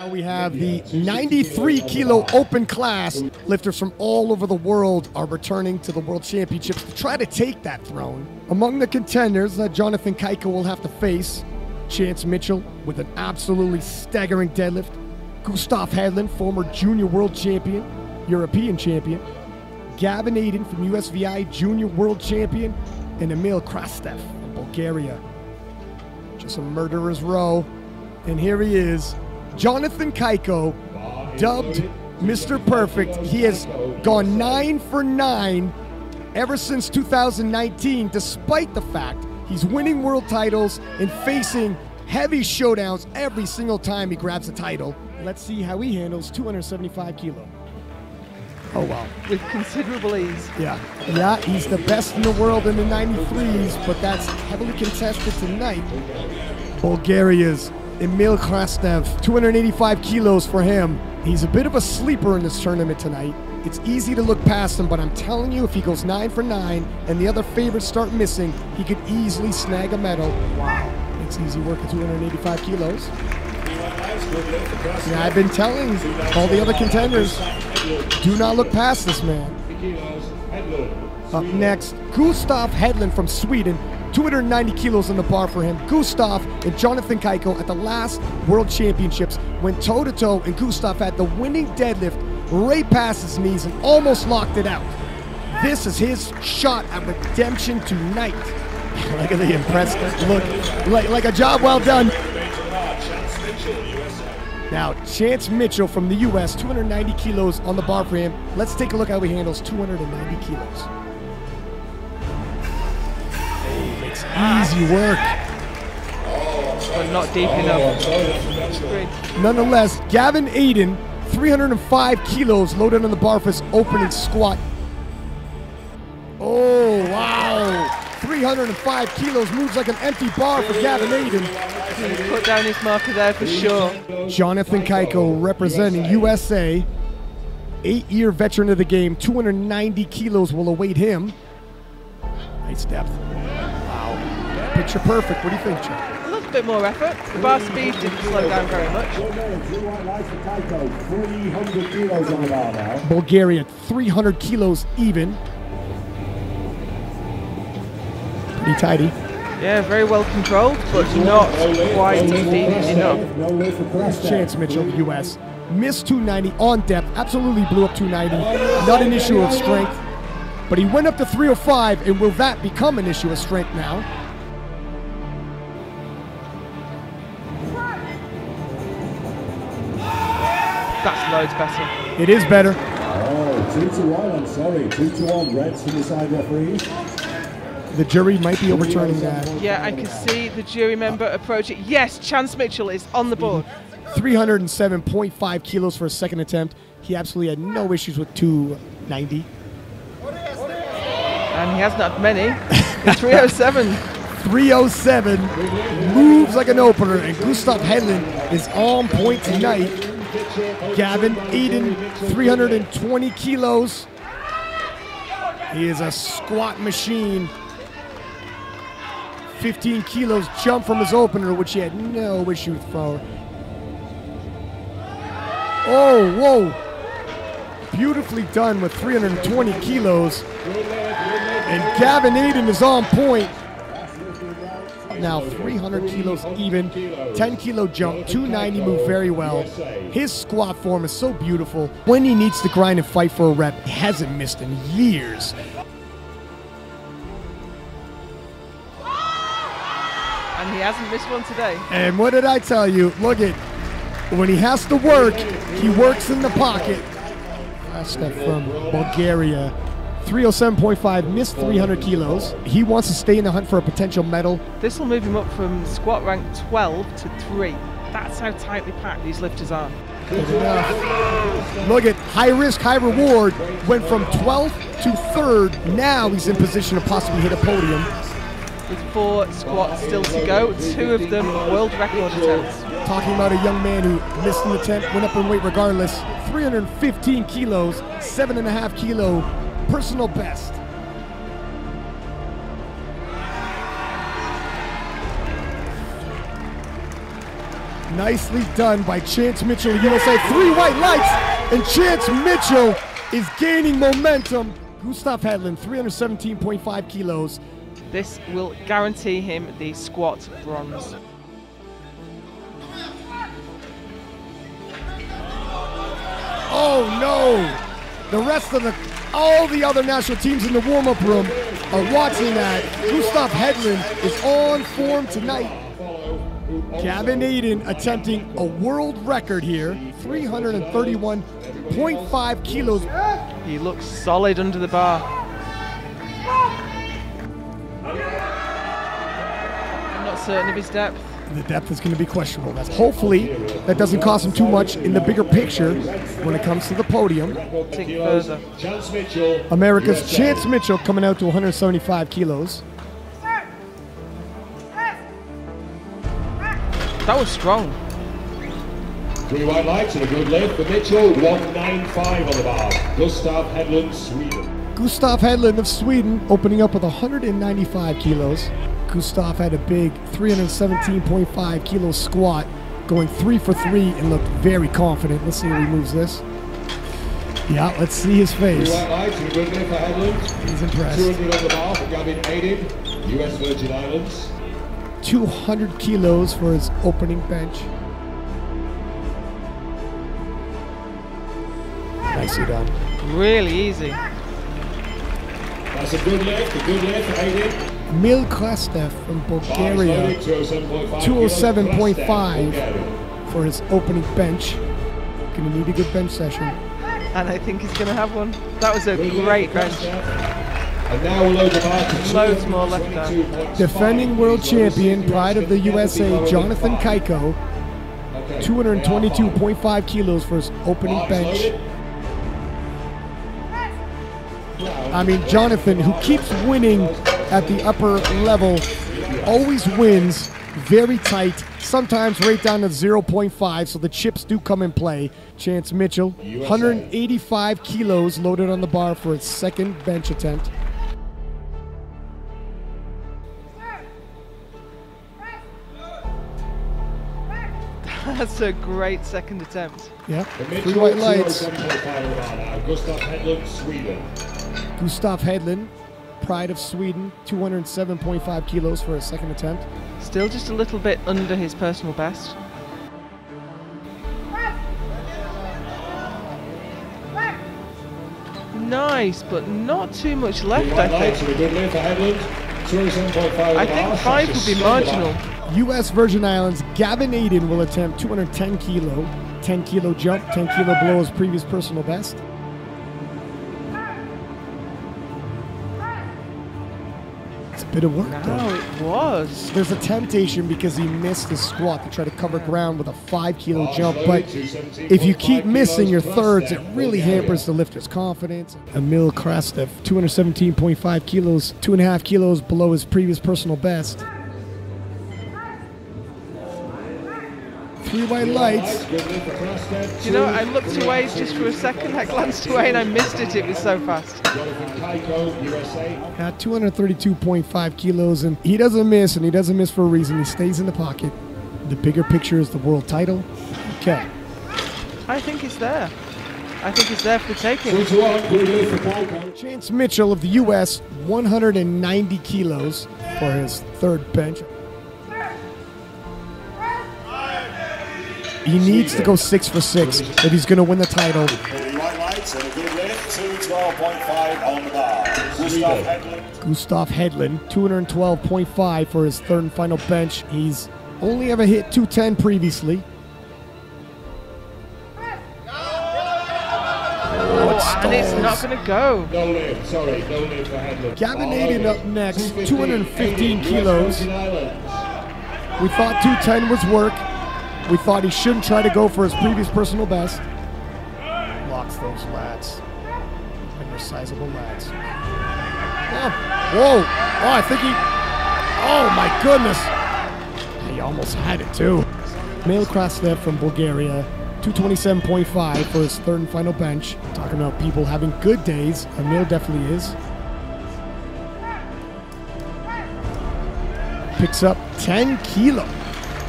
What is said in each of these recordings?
Now we have the 93 kilo open class. Lifters from all over the world are returning to the World Championships to try to take that throne. Among the contenders that Jonathan Cayco will have to face, Chance Mitchell with an absolutely staggering deadlift, Gustav Hedlund, former junior world champion, European champion, Gavin Adin from USVI, junior world champion, and Emil Krastev from Bulgaria. Just a murderer's row. And here he is, Jonathan Cayco, dubbed Mr. Perfect. He has gone nine for nine ever since 2019, despite the fact he's winning world titles and facing heavy showdowns every single time he grabs a title. Let's see how he handles 275 kilo. Oh, wow. with considerable ease. Yeah. Yeah, he's the best in the world in the 93s, but that's heavily contested tonight. Bulgaria's Emil Krastev, 285 kilos for him. He's a bit of a sleeper in this tournament tonight. It's easy to look past him, but I'm telling you, if he goes nine for nine and the other favorites start missing, he could easily snag a medal. Wow. It's easy work at 285 kilos. Yeah, I've been telling all the other contenders, do not look past this man. Up next, Gustav Hedlund from Sweden. 290 kilos on the bar for him. Gustav and Jonathan Cayco at the last World Championships went toe to toe, and Gustav had the winning deadlift right past his knees and almost locked it out. This is his shot at redemption tonight. Look at the impressed look, like, like a job well done. Now, Chance Mitchell from the U.S., 290 kilos on the bar for him. Let's take a look how he handles 290 kilos. Easy work. but not deep enough. Nonetheless, Gavin Adin, 305 kilos loaded on the bar for his opening squat. Oh, wow. 305 kilos moves like an empty bar for Gavin Adin. He's put down his marker there for sure. Jonathan Cayco representing USA, eight year veteran of the game, 290 kilos will await him. Nice depth. Picture perfect. What do you think, Chuck? A little bit more effort. The bar speed didn't slow down very much. Blue white lights for Cayco, 300 kilos on the bar now. Bulgaria, 300 kilos even. Pretty tidy. Yeah, very well controlled, but not quite deep enough. No lift for Krastev. Chance Mitchell, US. Missed 290 on depth. Absolutely blew up 290. Not an issue of strength. But he went up to 305, and will that become an issue of strength now? Loads better. It is better. Oh, two to one, I'm sorry. Two to one, Reds from the side referees. The jury might be overturning that. Yeah, I can see the jury member approach it. Yes, Chance Mitchell is on the board. 307.5 kilos for a second attempt. He absolutely had no issues with 290. And he hasn't many. oh 307. 307 moves like an opener, and Gustav Hedlund is on point tonight. Gavin Adin, 320 kilos. He is a squat machine. 15 kilos jump from his opener, which he had no issue for. Oh, whoa. Beautifully done with 320 kilos. And Gavin Adin is on point. Now 300 kilos even, 10 kilo jump, 290 move very well. His squat form is so beautiful. When he needs to grind and fight for a rep, he hasn't missed in years. And he hasn't missed one today. And what did I tell you? Look at when he has to work, he works in the pocket. Last step from Bulgaria. 307.5, missed 300 kilos. He wants to stay in the hunt for a potential medal. This will move him up from squat rank 12 to 3. That's how tightly packed these lifters are. Look at high risk, high reward. Went from 12th to 3rd. Now he's in position to possibly hit a podium. With four squats still to go, two of them world record attempts. Talking about a young man who missed an attempt, went up in weight regardless. 315 kilos, seven and a half kilo personal best. Nicely done by Chance Mitchell, USA. Three white lights, and Chance Mitchell is gaining momentum. Gustav Hedlund, 317.5 kilos. This will guarantee him the squat bronze. Oh no! The rest of the, all the other national teams in the warm-up room are watching that. Gustav Hedlund is on form tonight. Gavin Adin attempting a world record here, 331.5 kilos. He looks solid under the bar. I'm not certain of his depth. The depth is going to be questionable. That's hopefully that doesn't cost him too much in the bigger picture when it comes to the podium. Tick further. Chance Mitchell. America's Chance Mitchell coming out to 175 kilos. That was strong. Three white lights and a good lift for Mitchell. 195 on the bar. Gustav Hedlund, Sweden. Gustav Hedlund of Sweden opening up with 195 kilos. Gustav had a big 317.5 kilo squat, going three for three and looked very confident. Let's see how he moves this. Yeah, let's see his face. white lights and a good lift for Hedlund. He's impressed. 200 on the bar for Gavin Adin, US Virgin Islands. 200 kilos for his opening bench. Nicely done. Really easy. That's a good lift, a good lift for Adin. Emil Krastev from Bulgaria 207.5 207.5. for his opening bench. Gonna need a good bench session. And I think he's going to have one. That was a Good great bench. And now we'll load the bar to Loads more left there. Defending world champion, pride of the USA, Jonathan five. Cayco, 222.5 kilos for his opening Bar is bench. I mean, Jonathan, who keeps winning at the upper level, always wins very tight, sometimes right down to 0.5, so the chips do come in play. Chance Mitchell, 185 kilos loaded on the bar for his second bench attempt. That's a great second attempt. Yeah, three white lights. 207.5 on uh, the bar now. Gustav Hedlund, Sweden. Gustav Hedlund, pride of Sweden, 207.5 kilos for his second attempt. Still just a little bit under his personal best. Nice, but not too much left, I think. and a good lift for Hedlund. 207.5 on I think five would be marginal. U.S. Virgin Islands, Gavin Adin will attempt 210 kilo, 10 kilo jump, 10 kilo below his previous personal best. Bit of work No, though. it was. There's a temptation because he missed his squat to try to cover ground with a five kilo Bars jump, but if you keep missing your thirds, it really that. hampers the lifter's confidence. Emil Krastev, 217.5 kilos, two and a half kilos below his previous personal best. Three white lights. Good lift for Krastev. You know, I looked away just for a second. I glanced away and I missed it. It was so fast. Jonathan USA. At 232.5 kilos, and he doesn't miss, and he doesn't miss for a reason. He stays in the pocket. The bigger picture is the world title. Okay. I think he's there. I think he's there for the taking. Two to one. Good lift for Cayco. Chance Mitchell of the U.S., 190 kilos for his third bench. He needs to go six for six if he's going to win the title. Three white lights and a good lift, 212.5 on the bar. Gustav Hedlund. 212.5 for his third and final bench. He's only ever hit 210 previously. And it's not going to go. No lift, sorry, no lift for Hedlund. Gavin Bar Adin up next, 215, 215 kilos. We thought 210 was work. We thought he shouldn't try to go for his previous personal best. Locks those lads. And they're sizable lads. Oh, whoa. Oh, I think he. Oh, my goodness. He almost had it, too. Emil Krastev from Bulgaria. 227.5 for his third and final bench. Talking about people having good days. Emil definitely is. Picks up 10 kilo.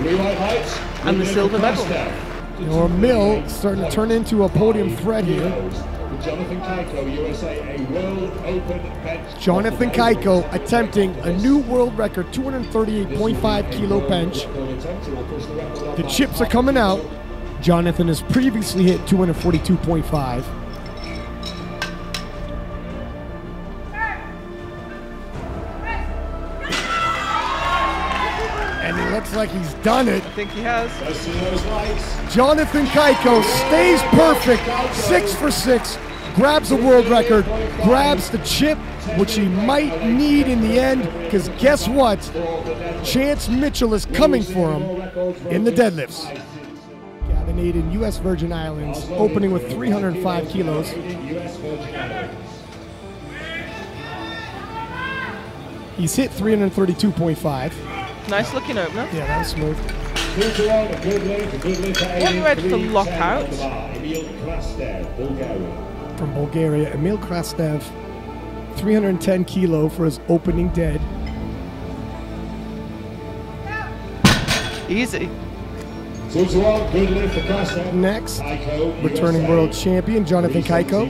Lights, and the silver medal. You know, Emil starting to turn into a podium threat here. Jonathan Cayco, USA, a World Open bench. Jonathan Cayco attempting a new world record 238.5 kilo bench. The chips are coming out. Jonathan has previously hit 242.5. done it. I think he has. Let's see those lights. Jonathan Cayco stays perfect, six for six, grabs the world record, grabs the chip, which he might need in the end, because guess what? Chance Mitchell is coming for him in the deadlifts. Gavin Adin, U.S. Virgin Islands, opening with 305 kilos. He's hit 332.5. Nice looking opener. Yeah, that was smooth. Two to one, a good lift, a good lift for What you ready for lockout? seconds on the bar. Emil Krastev, Bulgaria. From Bulgaria, Emil Krastev, 310 kilo for his opening dead. Easy. Two to one, good lift for Krastev. Next, returning world champion Jonathan Cayco,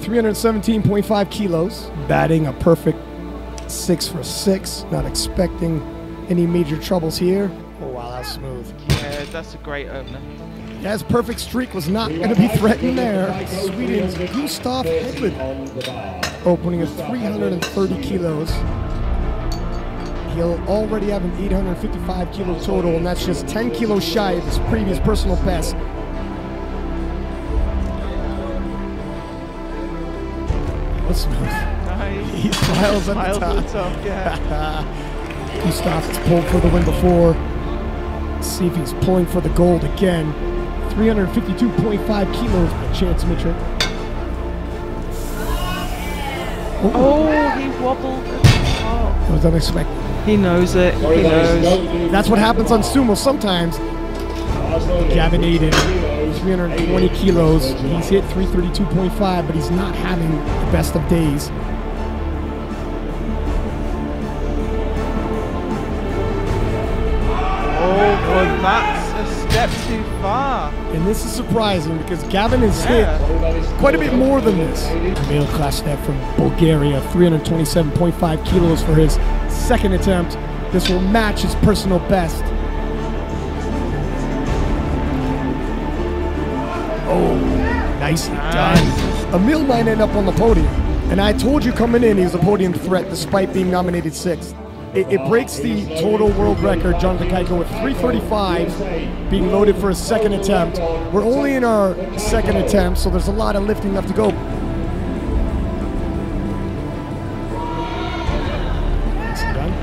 317.5. 317.5 kilos, batting a perfect six for six. Not expecting any major troubles here. Oh wow, that's smooth. Yeah, that's a great opener. Yeah, his perfect streak was not going to be threatened there. Sweden's Gustav Hedlund On the bar. opening at 330 kilos. He'll already have an 855 kilo total, and that's just 10 kilos shy of his previous personal best. What's smooth? Nice. He smiles at Smiles the at the top. top, yeah. Gustav has pulled for the win before. See if he's pulling for the gold again. 352.5 kilos by Chance Mitchell. Oh, Oh, he wobbled at the top. that was unexpected. He knows it. He knows. That's what happens on sumo sometimes. Oslo, Gavin Adin, 320 kilos. He's hit 332.5, but he's not having the best of days. Oh, but that's a step too far. And this is surprising because Gavin has Yeah. hit quite a bit more than this. Emil Krastev from Bulgaria, 327.5 kilos for his second attempt. This will match his personal best. Oh, nicely done. Emil might end up on the podium. And I told you coming in he was a podium threat despite being nominated sixth. It, it breaks the total world record, Jonathan Cayco, with 335 being loaded for a second attempt. We're only in our second attempt, so there's a lot of lifting left to go.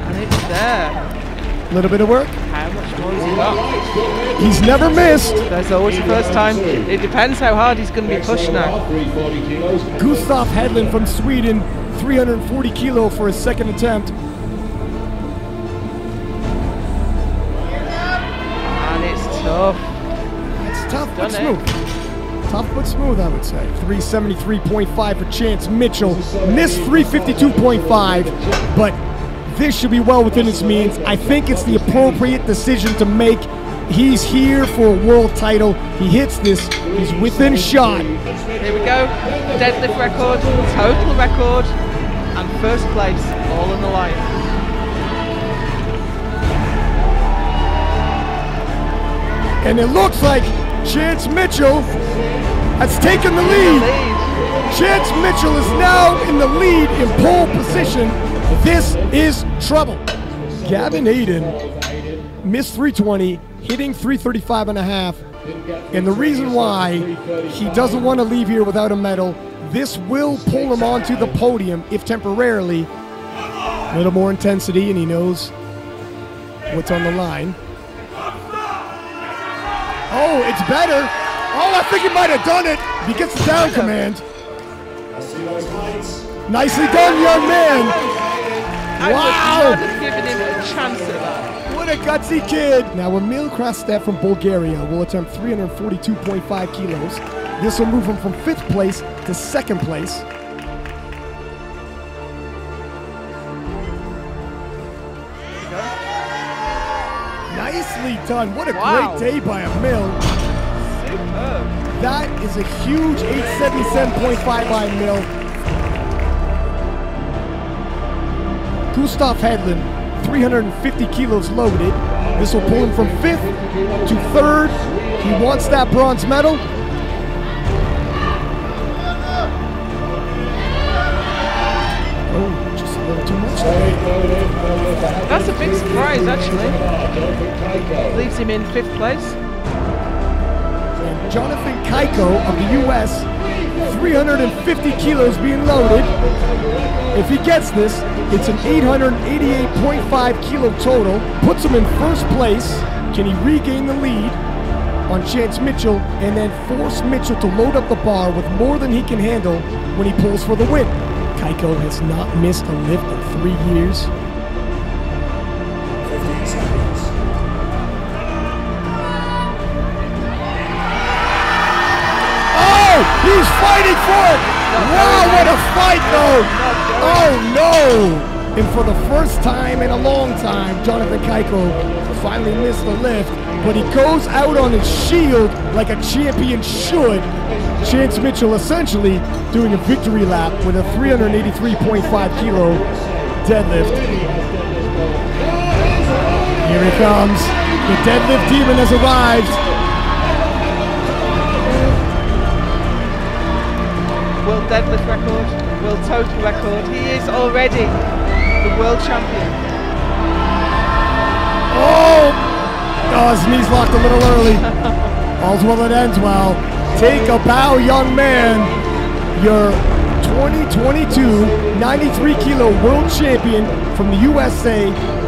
And it's there. A little bit of work. How much more has he got? He's never missed. That's always the first time. It depends how hard he's going to be pushed now. Gustav Hedlund from Sweden, 340 kilo for his second attempt. Tough but smooth, I would say. 373.5 for Chance Mitchell. Missed 352.5, but this should be well within his means. I think it's the appropriate decision to make. He's here for a world title. He hits this. He's within shot. Here we go. Deadlift record, total record, and first place all in the line. And it looks like Chance Mitchell has taken the lead. Chance Mitchell is now in the lead in pole position. This is trouble. Gavin Adin missed 320, hitting 335 and a half. And the reason why he doesn't want to leave here without a medal, this will pull him onto the podium, if temporarily. A little more intensity, and he knows what's on the line. Oh, it's better. Oh, I think he might have done it. He gets the down command. Let's see those lights. Nicely done, young man. I Wow. would have given him a chance at that. What a gutsy kid. Now, Emil Krastev from Bulgaria will attempt 342.5 kilos. This will move him from fifth place to second place. Nicely done. What a Wow. great day by Emil. Superb. That is a huge 877.5 by Emil. Gustav Hedlund, 350 kilos loaded. This will pull him from fifth to third. He wants that bronze medal. Actually. Leaves him in fifth place. Jonathan Cayco of the U.S., 350 kilos being loaded. If he gets this, it's an 888.5 kilo total. Puts him in first place. Can he regain the lead on Chance Mitchell and then force Mitchell to load up the bar with more than he can handle when he pulls for the win? Cayco has not missed a lift in three years. He's fighting for it. Wow, what a fight, though. Oh, no. And for the first time in a long time, Jonathan Cayco finally missed the lift, but he goes out on his shield like a champion should. Chance Mitchell essentially doing a victory lap with a 383.5 kilo deadlift. Here he comes. The deadlift demon has arrived. Deadlift record, world total record. He is already the world champion. Oh! Oh, his knees locked a little early. All's well that ends well. Take a bow, young man. Your 2022 93 kilo world champion from the USA,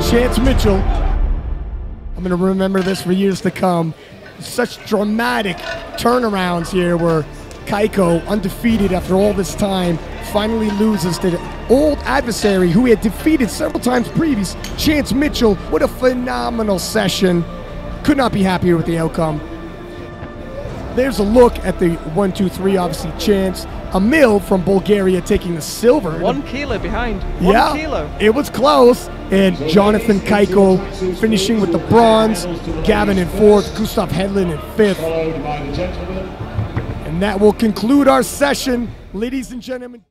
Chance Mitchell. I'm going to remember this for years to come. Such dramatic turnarounds here where Cayco, undefeated after all this time, finally loses to the old adversary who he had defeated several times previous, Chance Mitchell. What a phenomenal session. Could not be happier with the outcome. There's a look at the one, two, three, obviously Chance. Emil from Bulgaria taking the silver. One kilo behind. One yeah, kilo. it was close. And Jonathan Cayco finishing with the bronze. Gavin in fourth. Gustav Hedlund in fifth. And that will conclude our session, ladies and gentlemen.